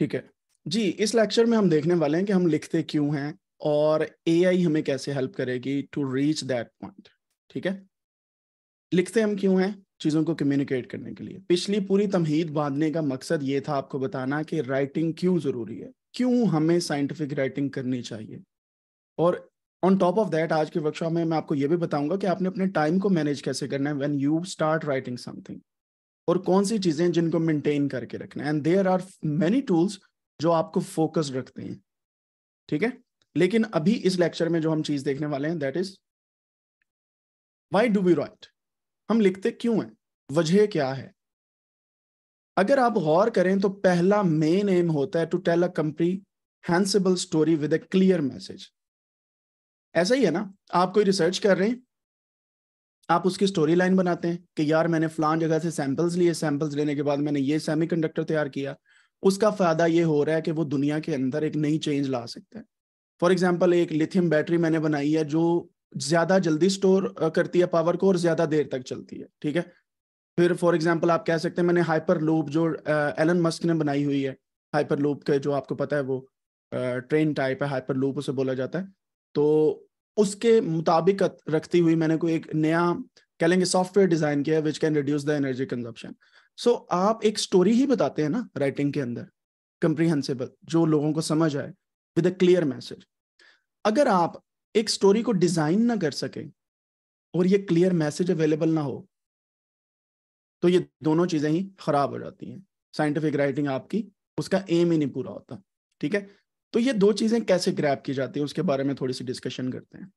ठीक है। जी, इस लेक्चर में हम देखने वाले हैं कि हम लिखते क्यों हैं और एआई हमें कैसे हेल्प करेगी टू रीच दैट पॉइंट ठीक है? लिखते हम क्यों हैं चीज़ों को कम्युनिकेट करने के लिए। पिछली पूरी तमहीद बांधने का मकसद ये था आपको बताना कि राइटिंग क्यों ज़रूरी है, क्यों हमें साइंटिफिक राइटिंग करनी चाहिए। और ऑन टॉप ऑफ़ दैट आज के वर्कशॉप में मैं आपको ये भी बताऊँगा कि आपने अपने टाइम को मैनेज कैसे करना है। When you start writing something और कौन सी चीज़ें जिनको मेंटेन करके रखना है? And there are many tools जो आपको फोकस रखते हैं। ठीक है? लेकिन अभी इस लेक्चर में जो हम चीज़ देखने वाले हैं that is why do we write हम लिखते क्यों हैं? वजह क्या है? अगर आप गौर करें तो पहला मेन एम होता है to tell a company हैंसेबल story with a clear message ऐसा ही है ना? आप कोई रिसर्च कर रहे हैं आप उसकी स्टोरी लाइन बनाते हैं कि यार मैंने फलान जगह से सैंपल्स लिए सैंपल्स लेने के बाद मैंने ये सेमीकंडक्टर तैयार किया। उसका फ़ायदा ये हो रहा है कि वो दुनिया के अंदर एक नई चेंज ला सकता है। फॉर एग्ज़ाम्पल एक लिथियम बैटरी मैंने बनाई है जो ज़्यादा जल्दी स्टोर करती है पावर को और ज़्यादा देर तक चलती है, ठीक है? फिर फॉर एग्ज़ाम्पल आप कह सकते हैं मैंने हाइपर लूप जो एलन मस्क ने बनाई हुई है हाइपर लूप के जो आपको पता है वो ट्रेन टाइप है हाइपर लूप उसे बोला जाता है। तो उसके मुताबिक रखती हुई मैंने कोई एक नया, कह लेंगे सॉफ्टवेयर डिज़ाइन किया which can reduce the energy consumption so आप एक स्टोरी ही बताते हैं ना राइटिंग के अंदर कंप्रीहेंसिबल जो लोगों को समझ आए विद अ क्लियर मैसेज अगर आप एक स्टोरी को डिज़ाइन ना कर सके, और ये क्लियर मैसेज अवेलेबल ना हो तो ये दोनों चीज़ें ही खराब हो जाती हैं। साइंटिफिक राइटिंग आपकी, उसका एम ही नहीं पूरा होता, ठीक है? तो ये दो चीज़ें कैसे ग्रैप की जाती है, उसके बारे में थोड़ी सी डिस्कशन करते हैं।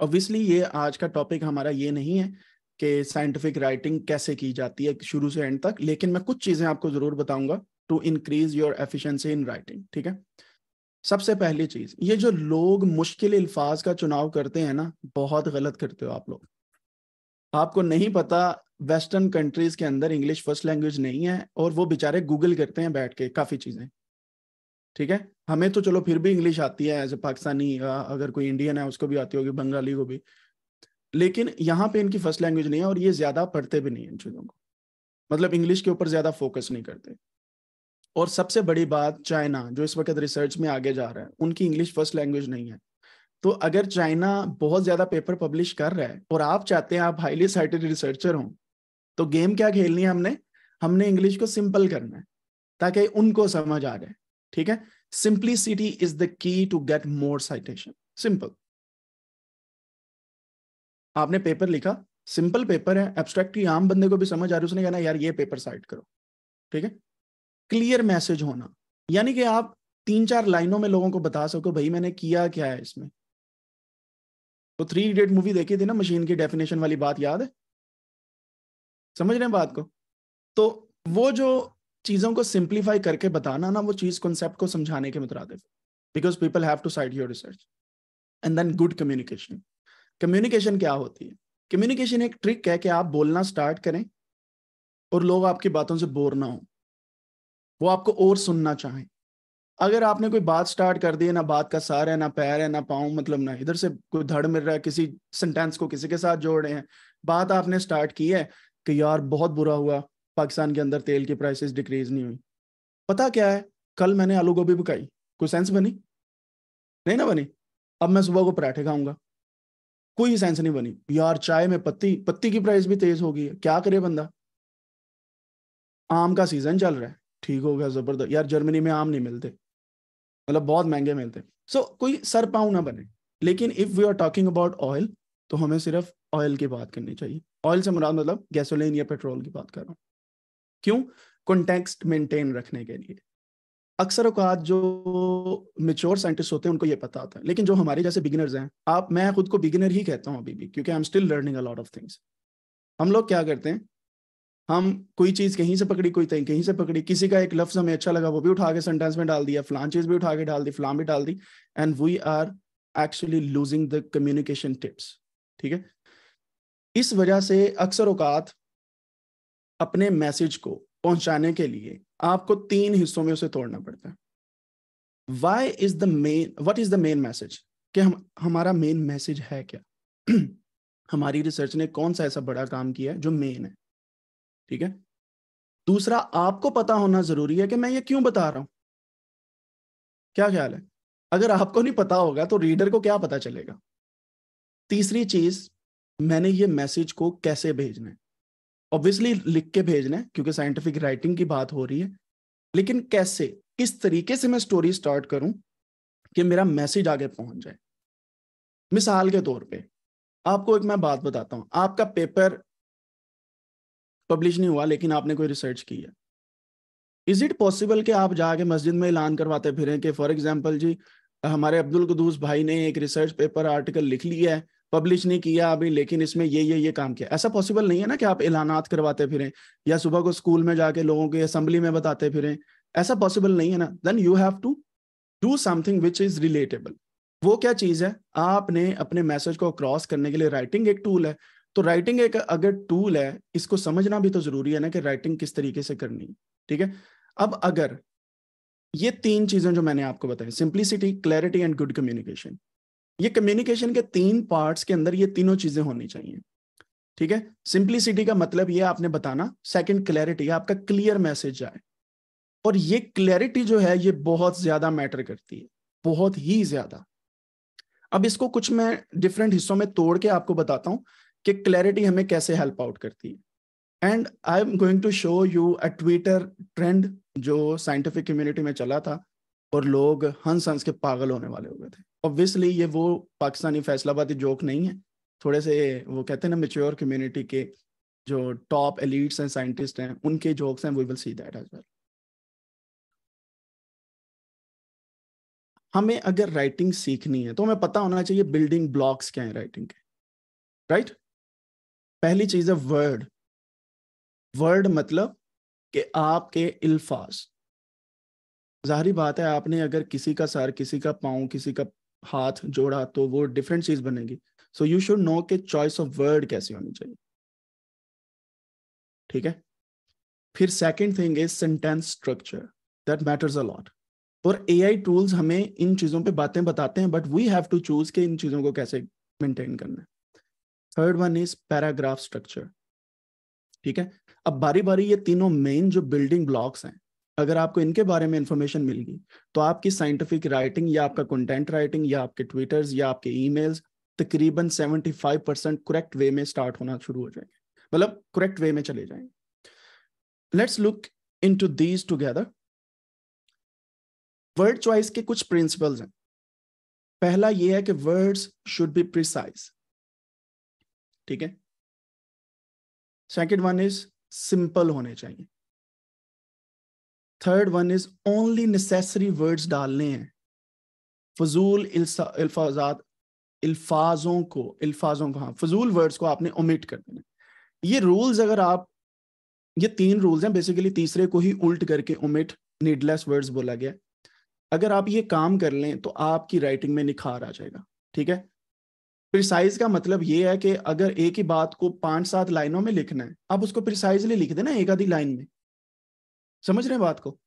ऑब्वियसली ये आज का टॉपिक हमारा ये नहीं है कि साइंटिफिक राइटिंग कैसे की जाती है शुरू से एंड तक, लेकिन मैं कुछ चीज़ें आपको ज़रूर बताऊँगा to increase your efficiency in writing ठीक है? सबसे पहली चीज़, ये जो लोग मुश्किल अल्फाज का चुनाव करते हैं ना, बहुत गलत करते हो आप लोग। आपको नहीं पता वेस्टर्न कंट्रीज़ के अंदर इंग्लिश फ़र्स्ट लैंग्वेज नहीं है और वो बेचारे गूगल करते हैं बैठ के काफ़ी चीज़ें, ठीक है? हमें तो चलो फिर भी इंग्लिश आती है एज ए पाकिस्तानी अगर कोई इंडियन है, उसको भी आती होगी बंगाली को भी। लेकिन यहाँ पे इनकी फ़र्स्ट लैंग्वेज नहीं है और ये ज़्यादा पढ़ते भी नहीं है इन चीज़ों को। मतलब इंग्लिश के ऊपर ज़्यादा फोकस नहीं करते। और सबसे बड़ी बात चाइना जो इस वक्त रिसर्च में आगे जा रहा है, उनकी इंग्लिश फ़र्स्ट लैंग्वेज नहीं है। तो अगर चाइना बहुत ज़्यादा पेपर पब्लिश कर रहा है, और आप चाहते हैं आप हाईली साइटेड रिसर्चर हो तो गेम क्या खेलनी है हमने? हमने इंग्लिश को सिंपल करना है, ताकि उनको समझ आ जाए, ठीक है? Simplicity is the key to get more citation simple आपने पेपर लिखा? सिंपल पेपर है एब्स्ट्रैक्ट की आम बंदे को भी समझ आ रही उसने कहना यार, ये पेपर साइट करो। ठीक है? क्लियर मैसेज होना। यानी कि आप तीन चार लाइनों में लोगों को बता सको, भाई, मैंने किया क्या है इसमें? तो थ्री इडियट मूवी देखी थी ना मशीन की डेफिनेशन वाली बात, याद है? समझ रहे हैं बात को? तो वो जो चीज़ों को सिंप्लीफाई करके बताना ना, वो चीज़ कॉन्सेप्ट को समझाने के मुतरद because people have to cite your research and then good communication communication क्या होती है? कम्युनिकेशन एक ट्रिक है कि आप बोलना स्टार्ट करें और लोग आपकी बातों से बोर ना हो। वो आपको और सुनना चाहें। अगर आपने कोई बात स्टार्ट कर दी है, ना बात का सार है, ना पैर है, ना पाँव मतलब ना इधर से कोई धड़ मिल रहा है, किसी सेंटेंस को किसी के साथ जोड़ रहे हैं, बात आपने स्टार्ट की है कि यार बहुत बुरा हुआ पाकिस्तान के अंदर तेल की प्राइसेस डिक्रीज नहीं हुई। पता क्या है? कल मैंने आलू गोभी पकाई। कोई सेंस बनी? नहीं ना बनी? अब मैं सुबह को पराठे खाऊँगा। कोई सेंस नहीं बनी। यार चाय में पत्ती पत्ती की प्राइस भी तेज हो गई है। क्या करे बंदा? आम का सीज़न चल रहा है। ठीक हो गया ज़बरदस्त। यार जर्मनी में आम नहीं मिलते। मतलब बहुत महँगे मिलते। सो so, कोई सर पाऊ ना बने। लेकिन if we are talking about oil तो हमें सिर्फ़ ऑयल की बात करनी चाहिए। ऑयल से मुराद मतलब गैसोलीन या पेट्रोल की बात कर रहा हूँ। क्यों? कॉन्टेक्स्ट मेंटेन रखने के लिए। अक्सर अवकात जो मेच्योर साइंटिस्ट होते हैं, उनको ये पता होता है। लेकिन जो हमारे जैसे बिगिनर्स हैं, आप, मैं खुद को बिगिनर ही कहता हूँ अभी भी, क्योंकि I am still learning a lot of things हम लोग क्या करते हैं? हम कोई चीज़ कहीं से पकड़ी, कोई कहीं से पकड़ी, किसी का एक लफ्ज हमें अच्छा लगा, वो भी उठा के सेंटेंस में डाल दिया, फलान चीज़ भी उठा के डाल दी, फलान भी डाल दी and we are actually losing the communication tips ठीक है? इस वजह से अक्सर औकात अपने मैसेज को पहुँचाने के लिए आपको तीन हिस्सों में उसे तोड़ना पड़ता है। Why is the main what is the main message कि हम, हमारा मेन मैसेज है क्या? हमारी रिसर्च ने कौन सा ऐसा बड़ा काम किया है जो मेन है? ठीक है? दूसरा, आपको पता होना ज़रूरी है कि मैं ये क्यों बता रहा हूँ? क्या ख्याल है? अगर आपको नहीं पता होगा तो रीडर को क्या पता चलेगा? तीसरी चीज़, मैंने ये मैसेज को कैसे भेजना है? ऑब्वियसली लिख के भेजना है, क्योंकि साइंटिफिक राइटिंग की बात हो रही है। लेकिन कैसे, किस तरीके से मैं स्टोरी स्टार्ट करूँ कि मेरा मैसेज आगे पहुँच जाए? मिसाल के तौर पे, आपको एक मैं बात बताता हूँ। आपका पेपर पब्लिश नहीं हुआ, लेकिन आपने कोई रिसर्च की है। इज़ इट पॉसिबल कि आप जाके मस्जिद में ऐलान करवाते फिरें कि फॉर एग्जांपल जी, हमारे अब्दुल कदूस भाई ने एक रिसर्च पेपर आर्टिकल लिख लिया है पब्लिश नहीं किया अभी, लेकिन इसमें ये ये ये काम किया। ऐसा पॉसिबल नहीं है ना कि आप ऐलानात करवाते फिरें, या सुबह को स्कूल में जाके लोगों के असेंबली में बताते फिरें। ऐसा पॉसिबल नहीं है ना। Then you have to do something which is relatable वो क्या चीज़ है? आपने अपने मैसेज को क्रॉस करने के लिए राइटिंग एक टूल है। तो राइटिंग एक अगर टूल है, इसको समझना भी तो ज़रूरी है ना कि राइटिंग किस तरीके से करनी ठीक है? अब अगर ये तीन चीज़ें जो मैंने आपको बताई simplicity clarity and good communication ये कम्युनिकेशन के तीन पार्ट्स के अंदर ये तीनों चीज़ें होनी चाहिए। ठीक है? सिंप्लिसिटी का मतलब ये आपने बताना। सेकंड क्लैरिटी आपका क्लियर मैसेज आए। और ये क्लैरिटी जो है, ये बहुत ज़्यादा मैटर करती है। बहुत ही ज़्यादा। अब इसको कुछ मैं डिफरेंट हिस्सों में तोड़ के आपको बताता हूँ कि क्लैरिटी हमें कैसे हेल्प आउट करती है। And I am going to show you a Twitter trend जो साइंटिफिक कम्युनिटी में चला था और लोग हंस हंस के पागल होने वाले हो गए थे। ऑब्वियसली ये वो पाकिस्तानी फैसलाबादी जोक नहीं है। थोड़े से वो कहते हैं ना मेच्योर कम्युनिटी के जो टॉप एलिट्स हैं साइंटिस्ट हैं, उनके जोक्स हैं we will see that as well हमें अगर राइटिंग सीखनी है तो हमें पता होना चाहिए बिल्डिंग ब्लॉक्स क्या है राइटिंग के। राइट पहली चीज़ है वर्ड वर्ड मतलब कि आपके इल्फाज। जाहरी बात है, आपने अगर किसी का सर, किसी का पाँव, किसी का हाथ जोड़ा तो वो डिफरेंट चीज़ बनेगी। सो यू शुड नो के चॉइस ऑफ़ वर्ड कैसे होनी चाहिए। ठीक है? फिर second thing is sentence structure that matters a lot और एआई टूल्स हमें इन चीज़ों पे बातें बताते हैं but we have to choose के इन चीज़ों को कैसे मेंटेन करना है। Third one is paragraph structure ठीक है? अब बारी बारी ये तीनों मेन जो बिल्डिंग ब्लॉक्स हैं अगर आपको इनके बारे में इंफॉर्मेशन मिलगी तो आपकी साइंटिफिक राइटिंग या आपका कंटेंट राइटिंग या आपके ट्विटर्स या आपके ईमेल्स तकरीबन 75 परसेंट करेक्ट वे में स्टार्ट होना शुरू हो जाएँगे। मतलब करेक्ट वे में चले जाएँगे। Let's look into these together word choice के कुछ प्रिंसिपल्स हैं। पहला ये है कि वर्ड्स शुड बी प्रिसाइज ठीक है? सेकेंड वन इज़ सिंपल होने चाहिए। Third one is only necessary words डालने हैं। फजूल अल्फाजात अल्फाजों को अल्फाजों को हाँ फजूल वर्ड्स को आपने ओमिट कर देना। ये रूल्स अगर आप, ये तीन रूल्स हैं बेसिकली तीसरे को ही उल्ट करके ओमिट नीडलेस वर्ड्स बोला गया। अगर आप ये काम कर लें तो आपकी राइटिंग में निखार आ जाएगा, ठीक है? प्रिसाइज का मतलब ये है कि अगर एक ही बात को पाँच सात लाइनों में लिखना है, आप उसको प्रिसाइजली लिख देना एक आधी लाइन में। समझ रहे हैं बात को?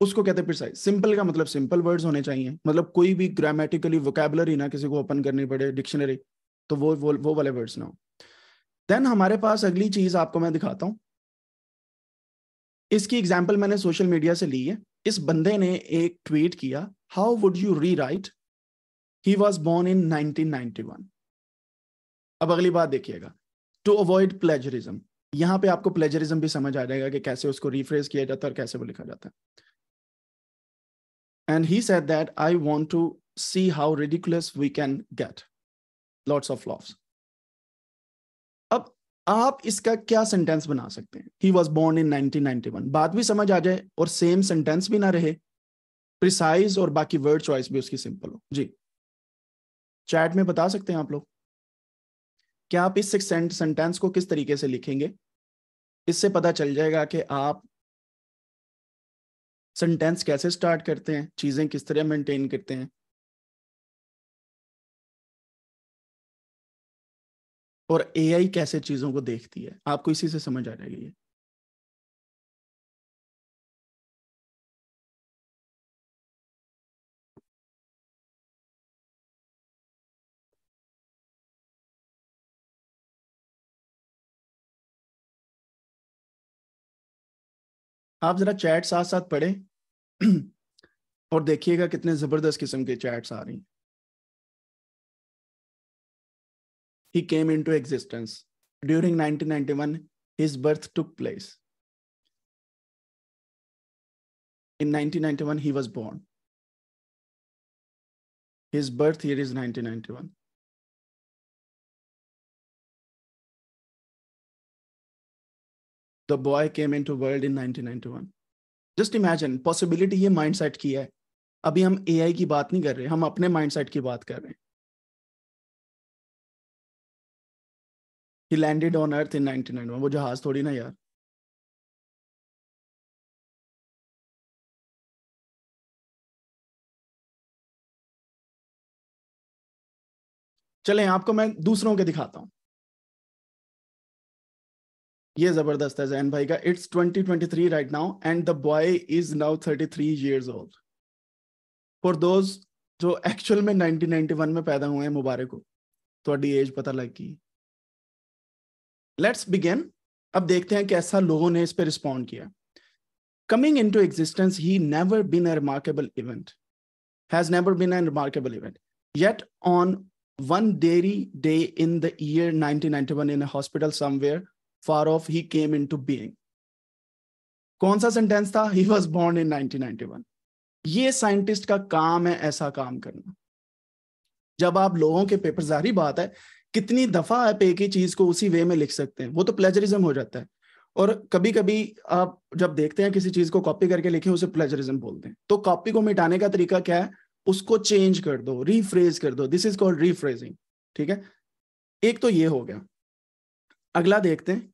उसको कहते हैं प्रिसाइज सिंपल का मतलब सिंपल वर्ड्स होने चाहिए। मतलब कोई भी ग्रामेटिकली वोकेबलरी ना किसी को ओपन करनी पड़े डिक्शनरी तो वो वो, वो वाले वर्ड्स ना हो। देन हमारे पास अगली चीज़ आपको मैं दिखाता हूँ। इसकी एग्ज़ाम्पल मैंने सोशल मीडिया से ली है। इस बंदे ने एक ट्वीट किया how would you rewrite he was born in 1991 अब अगली बात देखिएगा। टू अवॉइड प्लेजरिज्म यहाँ पे आपको प्लेजरिज्म भी समझ आ जाएगा कि कैसे उसको रिफ्रेस किया जाता है और कैसे वो लिखा जाता है। And he said that I want to see how ridiculous we can get lots of laughs अब आप इसका क्या सेंटेंस बना सकते हैं? ही वॉज़ बोर्न इन 1991 बात भी समझ आ जाए और सेम सेंटेंस भी ना रहे। प्रिसाइज और बाकी वर्ड चॉइस भी उसकी सिंपल हो। जी। चैट में बता सकते हैं आप लोग? क्या आप इस सेंटेंस को किस तरीके से लिखेंगे? इससे पता चल जाएगा कि आप सेंटेंस कैसे स्टार्ट करते हैं, चीज़ें किस तरह मेंटेन करते हैं। और एआई कैसे चीज़ों को देखती है, आपको इसी से समझ आ जाएगी। आप जरा चैट साथ साथ पढ़ें। और देखिएगा कितने ज़बरदस्त किस्म के चैट्स आ रही हैं। He came into existence during nineteen ninety one his birth took place in nineteen ninety one he was born his birth year is nineteen ninety one the boy came into world in nineteen ninety one just imagine possibility ये mind set की है। अभी हम ए आई की बात नहीं कर रहे, हम अपने माइंड सेट की बात कर रहे हैं। Landed on earth in nineteen nine one वो जहाज़ थोड़ी ना यार। चले, आपको मैं दूसरों के दिखाता हूँ। ये ज़बरदस्त है जैन भाई का। It's 2023 right now and the boy is now 33 years old for those जो एक्चुअल में 1991 में पैदा हुए हैं मुबारक हो, थोड़ी एज पता लग गई। लेट्स बिगिन अब देखते हैं कैसा लोगों ने इस पे रिस्पॉन्ड किया। Coming into existence he never been a remarkable event has never been a remarkable event yet on one dreary day in the year 1991 in hospital somewhere far off, he came into being. कौन सा sentence था? ही was born in 1991 ये scientist का काम है ऐसा काम करना। जब आप लोगों के पेपर जारी बात है, कितनी दफ़ा आप एक ही चीज़ को उसी वे में लिख सकते हैं, वो तो प्लेजरिज्म हो जाता है। और कभी कभी आप जब देखते हैं किसी चीज़ को कॉपी करके लिखें, उसे प्लेजरिज्म बोलते हैं। तो कॉपी को मिटाने का तरीका क्या है? उसको चेंज कर दो रीफ्रेज कर दो। दिस इज़ कॉल्ड रीफ्रेजिंग ठीक है? एक तो ये हो गया। अगला देखते हैं।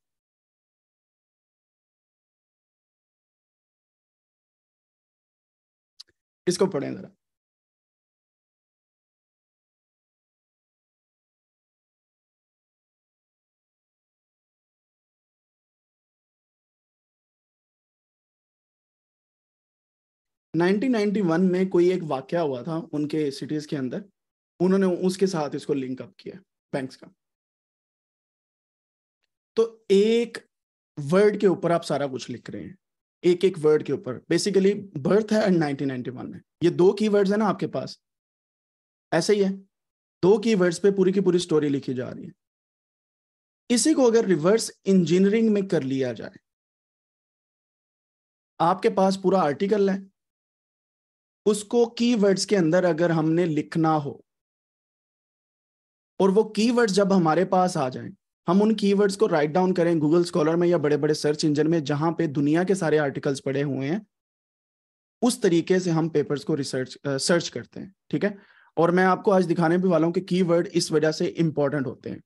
इसको पढ़ें जरा। नाइनटीन नाइनटी वन में कोई एक वाक्य हुआ था उनके सिटीज़ के अंदर। उन्होंने उसके साथ इसको लिंक अप किया बैंक्स का। तो एक वर्ड के ऊपर आप सारा कुछ लिख रहे हैं। एक एक वर्ड के ऊपर। बेसिकली बर्थ है एंड 1991 में ये दो कीवर्ड्स है ना आपके पास? ऐसे ही है। दो की वर्ड्स पे पूरी की पूरी स्टोरी लिखी जा रही है। इसी को अगर रिवर्स इंजीनियरिंग में कर लिया जाए, आपके पास पूरा आर्टिकल है। उसको कीवर्ड्स के अंदर अगर हमने लिखना हो, और वो की कीवर्ड्स जब हमारे पास आ जाएँ हम उन कीवर्ड्स को राइट डाउन करें गूगल स्कॉलर में या बड़े बड़े सर्च इंजन में जहाँ पे दुनिया के सारे आर्टिकल्स पड़े हुए हैं। उस तरीके से हम पेपर्स को रिसर्च सर्च करते हैं, ठीक है? और मैं आपको आज दिखाने भी वाला हूँ कि कीवर्ड इस वजह से इंपॉर्टेंट होते हैं।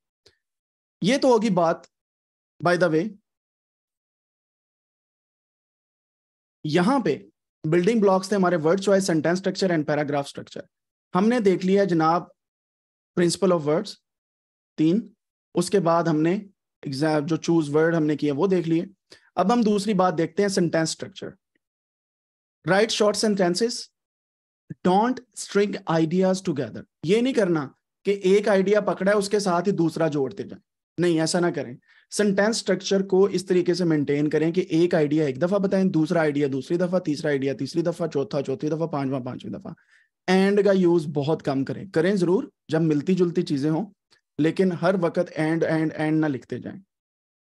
ये तो होगी बात बाय द वे यहाँ पे बिल्डिंग ब्लॉक्स थे हमारे word choice sentence structure and paragraph structure हमने देख लिया जनाब प्रिंसिपल ऑफ़ वर्ड्स तीन। उसके बाद हमने एग्ज़ाम जो चूज़ वर्ड हमने किया, वो देख लिए। अब हम दूसरी बात देखते हैं sentence structure right short sentences don't string ideas together ये नहीं करना कि एक आइडिया पकड़ा है उसके साथ ही दूसरा जोड़ते जाए। नहीं, ऐसा ना करें। सेंटेंस स्ट्रक्चर को इस तरीके से मेंटेन करें कि एक आइडिया एक दफ़ा बताएँ, दूसरा आइडिया दूसरी दफ़ा, तीसरा आइडिया तीसरी दफ़ा, चौथा, चौथी दफ़ा, पांचवा, पांचवी दफ़ा। एंड का यूज़ बहुत कम करें। करें ज़रूर, जब मिलती जुलती चीज़ें हों। लेकिन हर वक्त एंड एंड एंड ना लिखते जाएँ।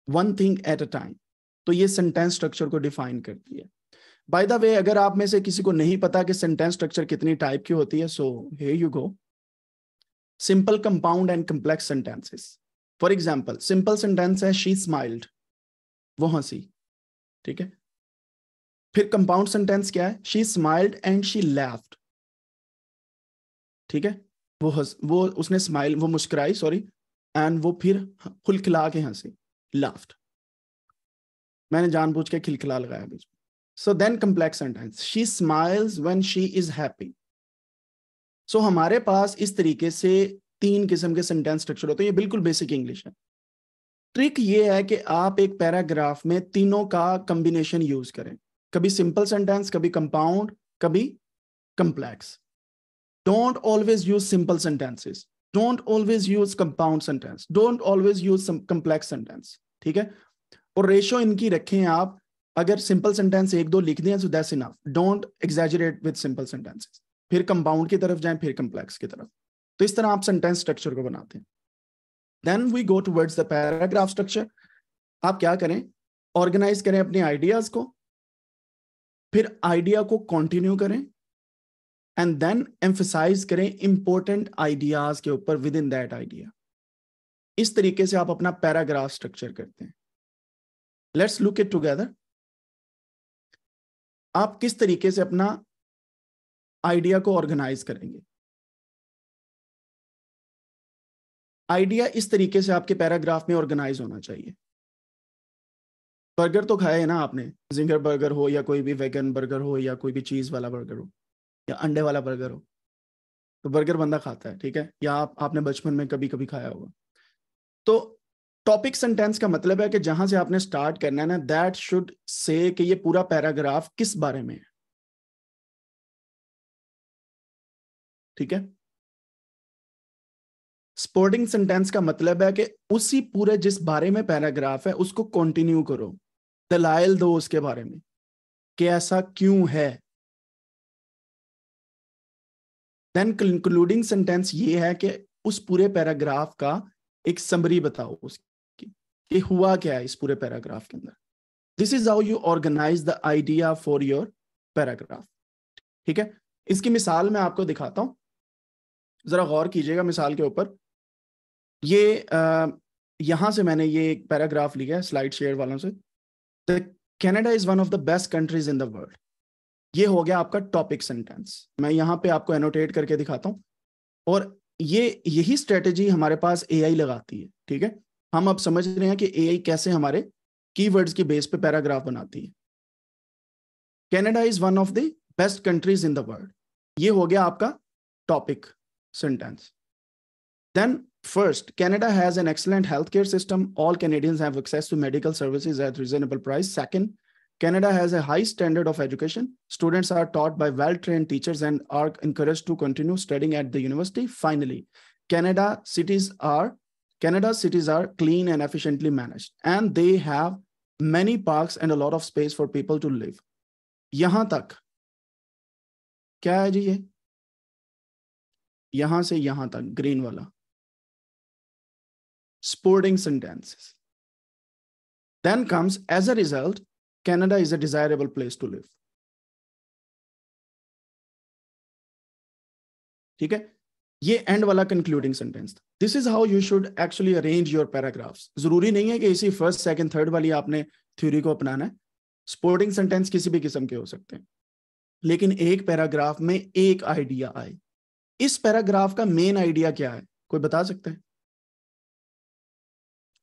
One thing at a time तो ये सेंटेंस स्ट्रक्चर को डिफाइन करती है। बाय द वे अगर आप में से किसी को नहीं पता कि सेंटेंस स्ट्रक्चर कितनी टाइप की होती है so here you go simple compound and complex sentences for example simple sentence है शी स्माइल्ड वो हँसी। ठीक है? फिर कंपाउंड सेंटेंस क्या है? She smiled and she laughed ठीक है? वो हंस, वो उसने स्माइल वो मुस्कुराई सॉरी एंड वो फिर खुलखिला के हँसी लाफ्ट मैंने जानबूझ के खिलखिला लगाया बीच so then complex sentence she smiles when she is happy so हमारे पास इस तरीके से तीन किस्म के सेंटेंस स्ट्रक्चर होते हैं। ये बिल्कुल बेसिक इंग्लिश है। ट्रिक ये है कि आप एक पैराग्राफ में तीनों का कॉम्बिनेशन यूज़ करें। कभी सिंपल सेंटेंस कभी कंपाउंड कभी complex don't always use simple sentences. Don't always use compound sentence. Don't always use some complex sentence. ठीक है? और रेशो इनकी रखें आप। अगर सिंपल सेंटेंस एक दो लिख दिया so that's enough don't exaggerate with simple sentences फिर कंपाउंड की तरफ़ जाएँ, फिर कम्प्लेक्स की तरफ़। तो इस तरह आप सेंटेंस स्ट्रक्चर को बनाते हैं। Then we go towards the paragraph structure आप क्या करें? ऑर्गेनाइज करें अपने आइडियाज़ को। फिर आइडिया को कंटिन्यू करें। एंड देन एम्फोसाइज करें इंपॉर्टेंट आइडियाज़ के ऊपर विद इन दैट आइडिया इस तरीके से आप अपना पैराग्राफ स्ट्रक्चर करते हैं। लेट्स लुक इट टुगेदर आप किस तरीके से अपना आइडिया को ऑर्गेनाइज करेंगे? आइडिया इस तरीके से आपके पैराग्राफ में ऑर्गेनाइज होना चाहिए। बर्गर तो खाया है ना आपने? जिंगर बर्गर हो या कोई भी वेगन बर्गर हो या कोई भी चीज़ वाला बर्गर हो। या अंडे वाला बर्गर हो तो बर्गर बंदा खाता है, ठीक है? या आप, आपने बचपन में कभी कभी खाया होगा। तो टॉपिक सेंटेंस का मतलब है कि जहाँ से आपने स्टार्ट करना है ना दैट शुड से कि ये पूरा पैराग्राफ किस बारे में है? ठीक है? स्पोर्टिंग सेंटेंस का मतलब है कि उसी पूरे जिस बारे में पैराग्राफ है, उसको कंटिन्यू करो। दलाइल दो उसके बारे में, कि ऐसा क्यों है? देन कंक्लूडिंग सेंटेंस ये है कि उस पूरे पैराग्राफ का एक समरी बताओ उसकी कि हुआ क्या है इस पूरे पैराग्राफ के अंदर? This is how you organize the idea for your paragraph. ठीक है? इसकी मिसाल मैं आपको दिखाता हूँ। जरा गौर कीजिएगा मिसाल के ऊपर। ये आ, यहाँ से मैंने ये एक पैराग्राफ लिया है स्लाइड शेयर वालों से। Canada is one of the best countries in the world ये हो गया आपका टॉपिक सेंटेंस मैं यहाँ पे आपको एनोटेट करके दिखाता हूँ। और ये यही स्ट्रेटेजी हमारे पास ए लगाती है ठीक है? हम अब समझ रहे हैं कि एआई कैसे हमारे कीवर्ड्स की बेस पे पैराग्राफ बनाती है। Canada is one of the best countries in the world ये हो गया आपका topic sentence then First, Canada has an excellent healthcare system. All Canadians have access to medical services at reasonable price. Second, Canada has a high standard of education. Students are taught by well-trained teachers and are encouraged to continue studying at the university. Finally, Canada cities are Canada's cities are clean and efficiently managed, and they have many parks and a lot of space for people to live. यहां तक क्या है जी ये यहां से यहां तक green वाला sporting sentences then comes as a result Canada is a desirable place to live. ठीक है? ये एंड वाला concluding sentence this is how you should actually arrange your paragraphs ज़रूरी नहीं है कि इसी फ़र्स्ट सेकंड थर्ड वाली आपने थ्योरी को अपनाना है। स्पोर्टिंग सेंटेंस किसी भी किस्म के हो सकते हैं। लेकिन एक पैराग्राफ में एक आइडिया आए। इस पैराग्राफ का मेन आइडिया क्या है? कोई बता सकते हैं?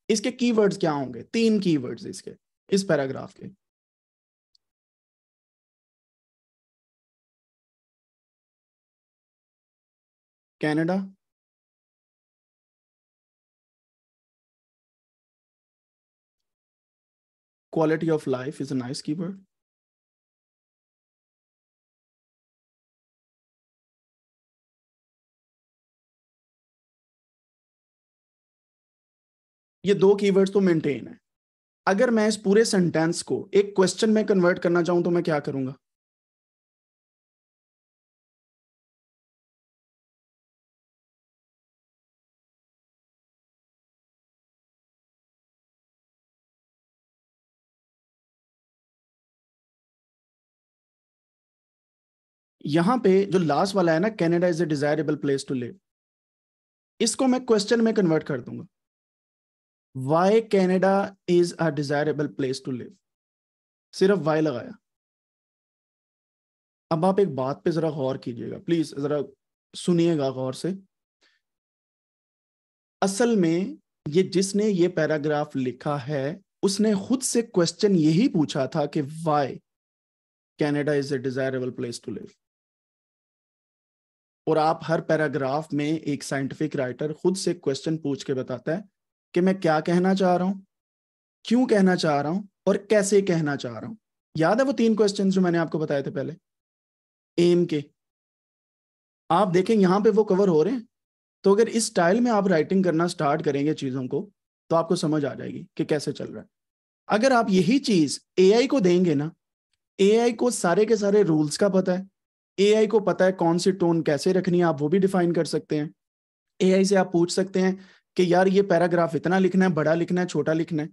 इसके कीवर्ड्स क्या होंगे? तीन कीवर्ड्स इसके, इस पैराग्राफ के। Canada, quality of life is a nice keyword. ये दो कीवर्ड्स तो मेंटेन है। अगर मैं इस पूरे सेंटेंस को एक क्वेश्चन में कन्वर्ट करना चाहूँ तो मैं क्या करूँगा? यहाँ पे जो लास्ट वाला है ना Canada is a desirable place to live इसको मैं क्वेश्चन में कन्वर्ट कर दूँगा. Why Canada is a desirable place to live सिर्फ़ वाई लगाया. अब आप एक बात पे जरा गौर कीजिएगा. प्लीज़ जरा सुनिएगा गौर से. असल में ये जिसने ये पैराग्राफ लिखा है, उसने खुद से क्वेश्चन यही पूछा था कि why Canada is a desirable place to live और आप हर पैराग्राफ में एक साइंटिफिक राइटर खुद से क्वेश्चन पूछ के बताता है कि मैं क्या कहना चाह रहा हूँ, क्यों कहना चाह रहा हूँ और कैसे कहना चाह रहा हूँ। याद है वो तीन क्वेश्चन जो मैंने आपको बताए थे पहले? एम के। आप देखें, यहाँ पे वो कवर हो रहे हैं। तो अगर इस स्टाइल में आप राइटिंग करना स्टार्ट करेंगे चीज़ों को तो आपको समझ आ जाएगी कि कैसे चल रहा है। अगर आप यही चीज़ एआई को देंगे ना एआई को सारे के सारे रूल्स का पता है। एआई को पता है कौन सी टोन कैसे रखनी है, आप वो भी डिफाइन कर सकते हैं। एआई से आप पूछ सकते हैं कि यार ये पैराग्राफ इतना लिखना है, बड़ा लिखना है, छोटा लिखना है।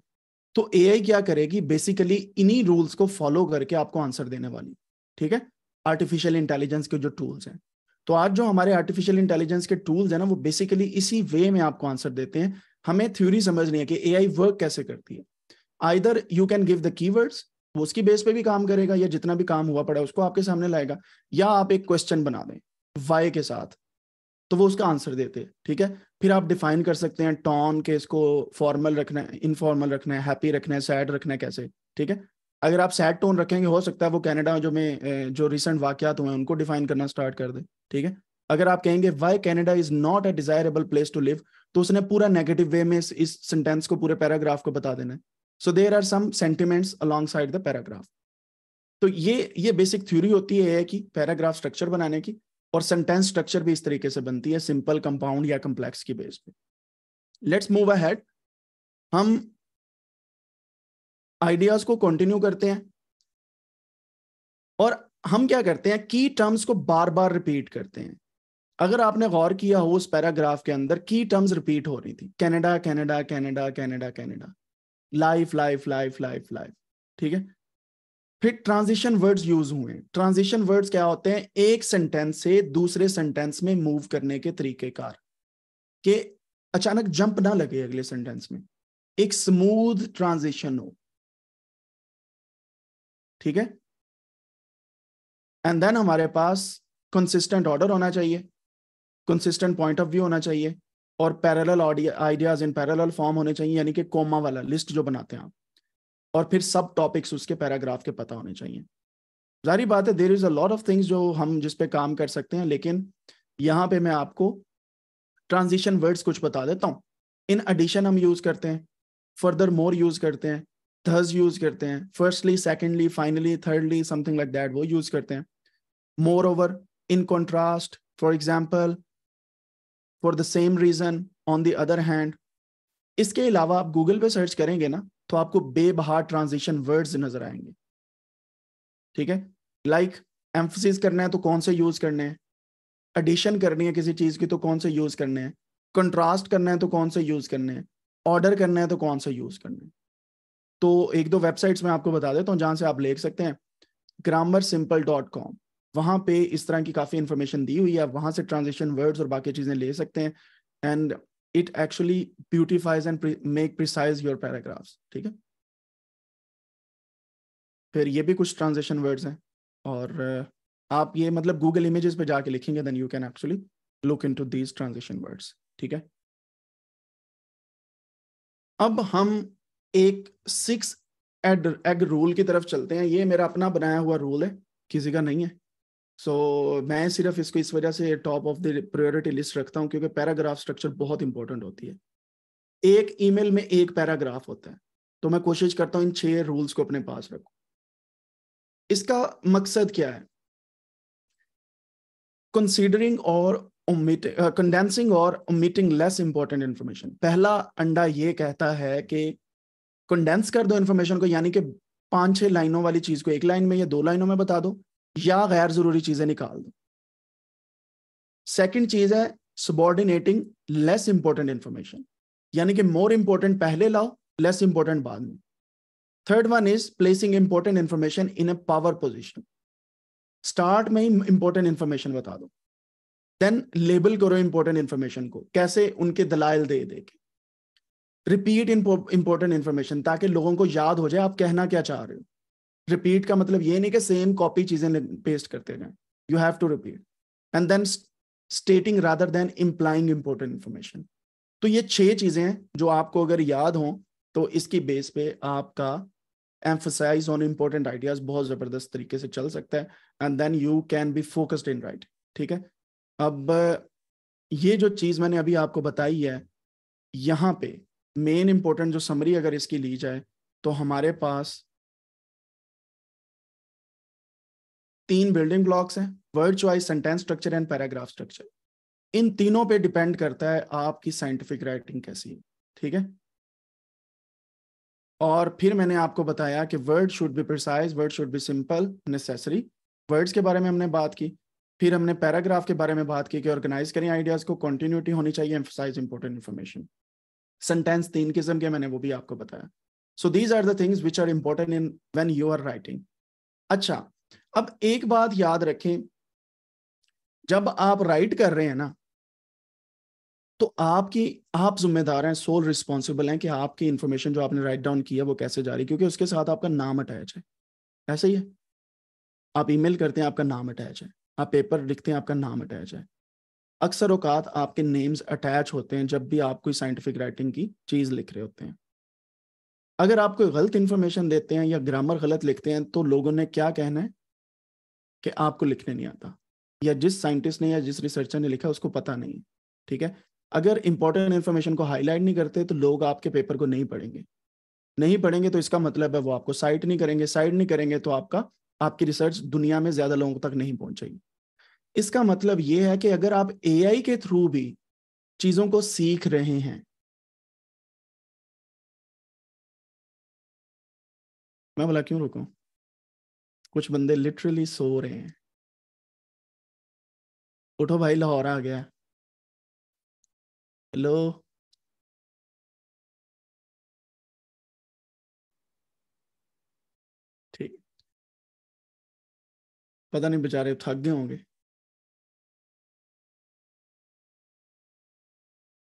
तो एआई क्या करेगी? बेसिकली इन्हीं रूल्स को फॉलो करके आपको आंसर देने वाली। ठीक है? आर्टिफिशियल इंटेलिजेंस के जो टूल्स हैं। तो आज जो हमारे आर्टिफिशियल इंटेलिजेंस के टूल्स हैं ना, वो बेसिकली इसी वे में आपको आंसर देते हैं। हमें थ्योरी समझनी है कि एआई वर्क कैसे करती है। Either you can give the keywords वो उसकी बेस पे भी काम करेगा या जितना भी काम हुआ पड़ा उसको आपके सामने लाएगा, या आप एक क्वेश्चन बना दें वाई के साथ? तो वो उसका आंसर देते, ठीक है? फिर आप डिफाइन कर सकते हैं टॉन के इसको फॉर्मल रखना है इनफॉर्मल रखना है हैप्पी रखना है सैड रखना है कैसे, ठीक है? अगर आप सैड टोन रखेंगे, हो सकता है वो कैनेडा जो में जो रिसेंट वाक्यात हुए हैं, उनको डिफाइन करना स्टार्ट कर दे, ठीक है? अगर आप कहेंगे why Canada is not a desirable place to live तो उसने पूरा नेगेटिव वे में इस सेंटेंस को, पूरे पैराग्राफ को बता देना है। So there are some sentiments alongside the paragraph तो ये ये बेसिक थ्योरी होती है कि पैराग्राफ स्ट्रक्चर बनाने की और सेंटेंस स्ट्रक्चर भी इस तरीके से बनती है सिंपल कंपाउंड या कम्प्लेक्स की बेस पे। लेट्स मूव अहेड हम आइडियाज़ को कंटिन्यू करते हैं और हम क्या करते हैं की टर्म्स को बार बार रिपीट करते हैं। अगर आपने गौर किया हो उस पैराग्राफ के अंदर की टर्म्स रिपीट हो रही थी। Canada Canada Canada Canada Canada life life life life life ठीक है? फिर ट्रांजिशन वर्ड्स यूज़ हुए ट्रांजिशन वर्ड्स क्या होते हैं? एक सेंटेंस से दूसरे सेंटेंस में मूव करने के तरीकेकार। के अचानक जंप ना लगे अगले सेंटेंस में। एक स्मूथ ट्रांजिशन हो। ठीक है? एंड देन हमारे पास कंसिस्टेंट ऑर्डर होना चाहिए। कंसिस्टेंट पॉइंट ऑफ़ व्यू होना चाहिए। और parallel ideas in parallel form होने चाहिए, यानी कि कोमा वाला लिस्ट जो बनाते हैं आप, और फिर सब टॉपिक्स उसके पैराग्राफ के पता होने चाहिए। जारी बात है there is a lot of things जो हम जिस पे काम कर सकते हैं, लेकिन यहाँ पे मैं आपको ट्रांजिशन वर्ड्स कुछ बता देता हूँ। इन एडिशन हम यूज़ करते हैं फर्दर मोर यूज़ करते हैं थर्स यूज़ करते हैं firstly secondly finally thirdly something like that वो यूज़ करते हैं। Moreover in contrast for example for the same reason on the other hand इसके अलावा आप गूगल पे सर्च करेंगे ना तो आपको बेबहार ट्रांजिशन वर्ड्स नज़र आएँगे। ठीक है? लाइक like, एम्फोसिस करना है तो कौन से यूज़ करने हैं? एडिशन करनी है किसी चीज़ की तो कौन से यूज़ करने हैं? कंट्रास्ट करना है तो कौन से यूज़ करने हैं? ऑर्डर करना है तो कौन सा यूज़ करना है? तो एक दो वेबसाइट्स में आपको बता देता हूँ जहाँ से आप लेख सकते हैं। Grammar simple dot com. वहाँ पे इस तरह की काफ़ी इंफॉर्मेशन दी हुई है। वहाँ से ट्रांजेक्शन वर्ड्स और बाकी चीज़ें ले सकते हैं। And it actually beautifies and make precise your paragraphs ठीक है? फिर ये भी कुछ ट्रांजेक्शन वर्ड्स हैं। और आप ये मतलब गूगल इमेजेस पे जाके लिखेंगे then you can actually look into these transaction words ठीक है? अब हम एक सिक्स एड एग रूल की तरफ़ चलते हैं। ये मेरा अपना बनाया हुआ रूल है। किसी का नहीं है। सो so, मैं सिर्फ़ इसको इस वजह से top of the priority list रखता हूँ क्योंकि पैराग्राफ स्ट्रक्चर बहुत इंपॉर्टेंट होती है। एक ईमेल में एक पैराग्राफ होता है तो मैं कोशिश करता हूँ इन छह रूल्स को अपने पास रखू। इसका मकसद क्या है? कंसीडरिंग और कंडेंसिंग और ओमिटिंग लेस इंपॉर्टेंट इंफॉर्मेशन पहला अंडा ये कहता है कि कंडेंस कर दो इंफॉर्मेशन को यानी कि पाँच छह लाइनों वाली चीज़ को एक लाइन में या दो लाइनों में बता दो। या गैर ज़रूरी चीज़ें निकाल दो। सेकंड चीज़ है सबॉर्डिनेटिंग लेस इंपॉर्टेंट इंफॉर्मेशन यानी कि मोर इंपॉर्टेंट पहले लाओ लेस इंपॉर्टेंट बाद में। Third one is placing important information in a power position start में ही इंपॉर्टेंट इंफॉर्मेशन बता दो। देन लेबल करो इंपॉर्टेंट इंफॉर्मेशन को, कैसे उनके दलाइल दे दे के। रिपीट इंपॉर्टेंट इंफॉर्मेशन ताकि लोगों को याद हो जाए आप कहना क्या चाह रहे हो। रिपीट का मतलब ये नहीं कि सेम कॉपी चीज़ें पेस्ट करते जाए you have to repeat and then stating rather than implying important information तो ये छह चीज़ें हैं जो आपको अगर याद हो तो इसकी बेस पे आपका एम्फोसाइज ऑन इम्पोर्टेंट आइडियाज़ बहुत ज़बरदस्त तरीके से चल सकता है। And then you can be focused in right ठीक है? अब, ये जो चीज़ मैंने अभी आपको बताई है, यहाँ पे मेन इंपॉर्टेंट जो समरी अगर इसकी ली जाए तो हमारे पास तीन बिल्डिंग ब्लॉक्स हैं word choice sentence structure and paragraph structure इन तीनों पे डिपेंड करता है आपकी साइंटिफिक राइटिंग कैसी है, ठीक है? और फिर मैंने आपको बताया कि word should be precise word should be simple necessary words के बारे में हमने बात की, फिर हमने पैराग्राफ के बारे में बात की कि ऑर्गेनाइज करें आइडियाज़ को कंटिन्यूटी होनी चाहिए एम्फोसाइज इंपॉर्टेंट इन्फॉर्मेशन सेंटेंस तीन किस्म के मैंने वो भी आपको बताया. So these are the things which are important in when you are writing अच्छा अब एक बात याद रखें, जब आप राइट कर रहे हैं ना तो आपकी, आप जिम्मेदार हैं सोल रिस्पॉन्सिबल हैं कि आपकी इंफॉर्मेशन जो आपने राइट डाउन किया वो कैसे जा रही क्योंकि उसके साथ आपका नाम अटैच है। ऐसे ही है। आप ईमेल करते हैं, आपका नाम अटैच है। आप पेपर लिखते हैं, आपका नाम अटैच है। अक्सर औकात आपके नेम्स अटैच होते हैं, जब भी आप कोई साइंटिफिक राइटिंग की चीज़ लिख रहे होते हैं। अगर आप कोई गलत इंफॉर्मेशन देते हैं या ग्रामर गलत लिखते हैं तो लोगों ने क्या कहना है? कि आपको लिखने नहीं आता। या जिस साइंटिस्ट ने या जिस रिसर्चर ने लिखा उसको पता नहीं, ठीक है? अगर इंपॉर्टेंट इन्फॉर्मेशन को हाईलाइट नहीं करते तो लोग आपके पेपर को नहीं पढ़ेंगे। नहीं पढ़ेंगे तो इसका मतलब है वो आपको साइट नहीं करेंगे। साइट नहीं करेंगे तो आपका, आपकी रिसर्च दुनिया में ज़्यादा लोगों तक नहीं पहुंचेगी। इसका मतलब ये है कि अगर आप एआई के थ्रू भी चीज़ों को सीख रहे हैं, मैं बोला, क्यों रुकू? कुछ बंदे लिटरली सो रहे हैं। उठो भाई, लाहौर आ गया। हेलो ठीक। पता नहीं बेचारे थक गए होंगे।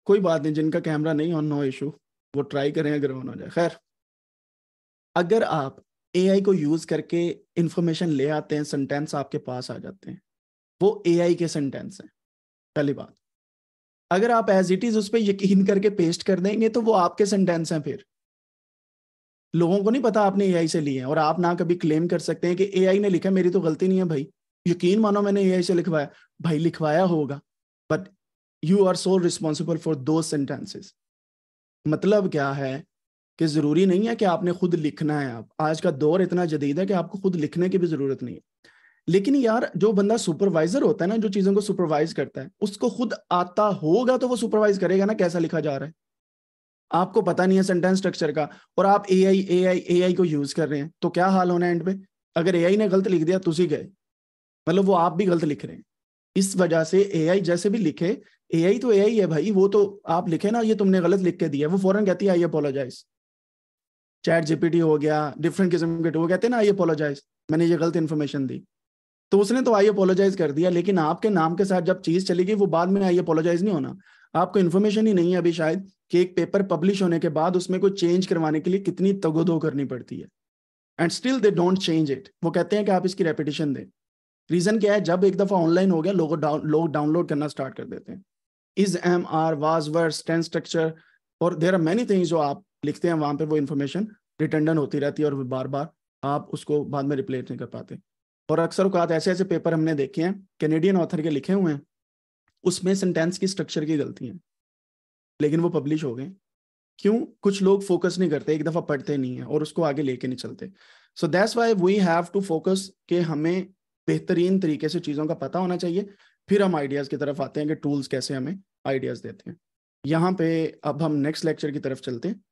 कोई बात नहीं, जिनका कैमरा नहीं ऑन नो इशू वो ट्राई करें अगर ऑन हो जाए। खैर, अगर आप एआई को यूज़ करके इंफॉर्मेशन ले आते हैं सेंटेंस आपके पास आ जाते हैं। वो एआई के सेंटेंस हैं, पहली बात। अगर आप एज इट इज़ उस पर यकीन करके पेस्ट कर देंगे तो वो आपके सेंटेंस हैं फिर। लोगों को नहीं पता आपने एआई से लिए हैं, और आप ना कभी क्लेम कर सकते हैं कि एआई ने लिखा मेरी तो गलती नहीं है भाई। यकीन मानो मैंने एआई से लिखवाया। भाई, लिखवाया होगा but you are so responsible for दो सेंटेंसेस मतलब क्या है? कि ज़रूरी नहीं है कि आपने खुद लिखना है आप। आज का दौर इतना जदीद है कि आपको खुद लिखने की भी ज़रूरत नहीं है। लेकिन यार, जो बंदा सुपरवाइजर होता है ना, जो चीज़ों को सुपरवाइज करता है, उसको खुद आता होगा तो वो सुपरवाइज करेगा ना कैसा लिखा जा रहा है। आपको पता नहीं है सेंटेंस स्ट्रक्चर का और आप ए आई ए आई ए आई को यूज़ कर रहे हैं तो क्या हाल होना है एंड पे? अगर ए आई ने गलत लिख दिया तुझी गए। मतलब वो आप भी गलत लिख रहे हैं। इस वजह से ए आई जैसे भी लिखे ए आई तो ए आई है भाई, वो तो आप लिखे ना, ये तुमने गलत लिख के दिया, वो फ़ौरन कहती है आई अपोलोजाइज चैट जीपीटी हो गया डिफरेंट किस्म के वो कहते हैं ना आई अपोलोजाइज मैंने ये गलत इन्फॉर्मेशन दी। तो उसने तो आई अपोलोजाइज कर दिया, लेकिन आपके नाम के साथ जब चीज़ चली गई वो बाद में आई अपोलोजाइज नहीं होना। आपको इन्फॉर्मेशन ही नहीं है अभी शायद कि एक पेपर पब्लिश होने के बाद उसमें कोई चेंज करवाने के लिए कितनी तगोदो करनी पड़ती है। And still they don't change it वो कहते हैं कि आप इसकी रेपिटेशन दें। रीजन क्या है? जब एक दफ़ा ऑनलाइन हो गया, लोग लोग डाउनलोड करना स्टार्ट कर देते हैं। Is am are was were tense structure और देर आर मैनी थिंग्स जो आप लिखते हैं, वहाँ पे वो इन्फॉर्मेशन रिटर्न होती रहती है और बार बार आप उसको बाद में रिप्लेस नहीं कर पाते। और अक्सर औकात ऐसे ऐसे पेपर हमने देखे हैं कैनेडियन ऑथर के लिखे हुए हैं, उसमें सेंटेंस की स्ट्रक्चर की गलती है, लेकिन वो पब्लिश हो गए। क्यों? कुछ लोग फोकस नहीं करते, एक दफ़ा पढ़ते नहीं है और उसको आगे लेके नहीं चलते। So that's why we have to focus कि हमें बेहतरीन तरीके से चीज़ों का पता होना चाहिए, फिर हम आइडियाज़ की तरफ़ आते हैं कि टूल्स कैसे हमें आइडियाज़ देते हैं। यहाँ पे अब हम नेक्स्ट लेक्चर की तरफ़ चलते हैं।